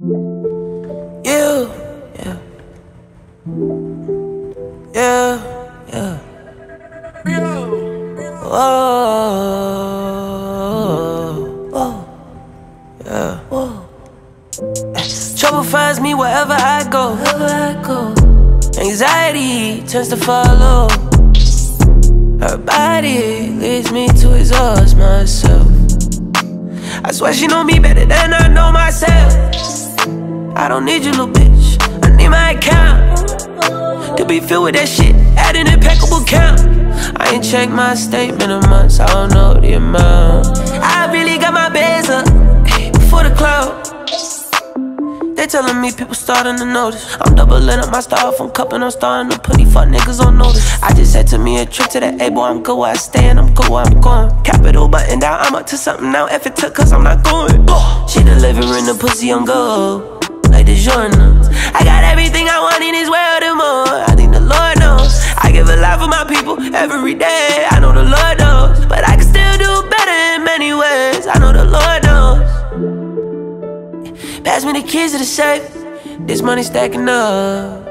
Yeah, yeah. Yeah, yeah. Whoa, whoa, yeah. Whoa. Trouble finds me wherever I go. Wherever I go. Anxiety tends to follow. Her body leads me to exhaust myself. I swear she know me better than I know myself. I don't need you, little bitch. I need my account to be filled with that shit at an impeccable count. I ain't checked my statement in months, I don't know the amount. I really got my bands up before the clout. They telling me people starting to notice. I'm doubling up my stuff, I'm cupping, I'm starting to put these fuck niggas on notice. I just said to me a trip to the A, boy, I'm good where I stand, I'm good where I'm going. Capital button down, I'm up to something now. If it took, cause I'm not going. She delivering the pussy on go, genre. I got everything I want in this world and more. I think the Lord knows. I give a lot for my people every day. I know the Lord knows. But I can still do better in many ways. I know the Lord knows. Pass me the keys to the safe. This money stacking up.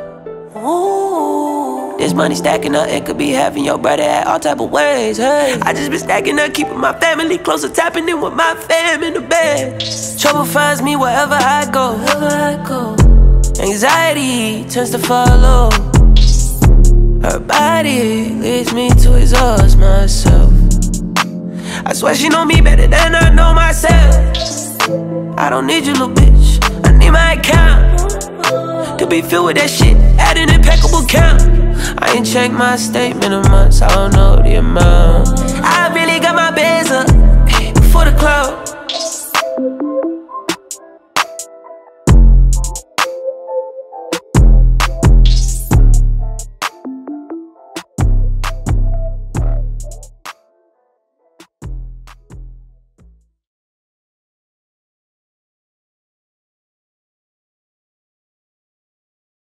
Ooh. This money stacking up, it could be having your brother at all type of ways. Hey, I just been stacking up, keeping my family closer, tapping in with my fam in the bed. Trouble finds me wherever I go. Wherever I go. Anxiety tends to follow. Her body leads me to exhaust myself. I swear she know me better than I know myself. I don't need you, little bitch. I need my account to be filled with that shit at an impeccable count. I ain't checked my statement in months, I don't know the amount. I really got my bands up before the clout.